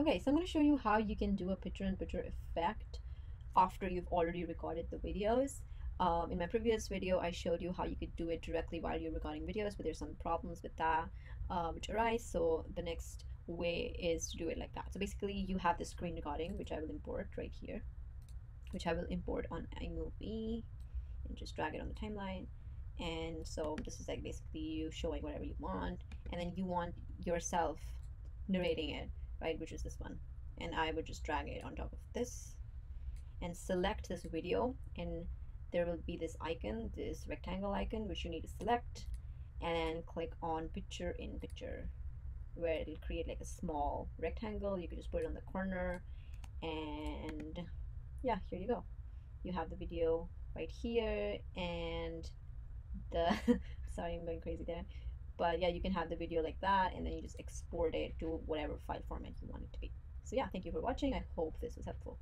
Okay, so I'm going to show you how you can do a picture-in-picture effect after you've already recorded the videos. Um, in my previous video, I showed you how you could do it directly while you're recording videos, but there's some problems with that uh, which arise. So the next way is to do it like that. So basically, you have the screen recording, which I will import right here, which I will import on iMovie and just drag it on the timeline. And so this is like basically you showing whatever you want, and then you want yourself narrating it right which is this one. And I would just drag it on top of this and select this video. And there will be this icon this rectangle icon which you need to select. And click on picture in picture where it'll create like a small rectangle. You can just put it on the corner. And yeah here you go. You have the video right here and the sorry I'm going crazy there but yeah, you can have the video like that and then you just export it to whatever file format you want it to be. So yeah, thank you for watching. I hope this was helpful.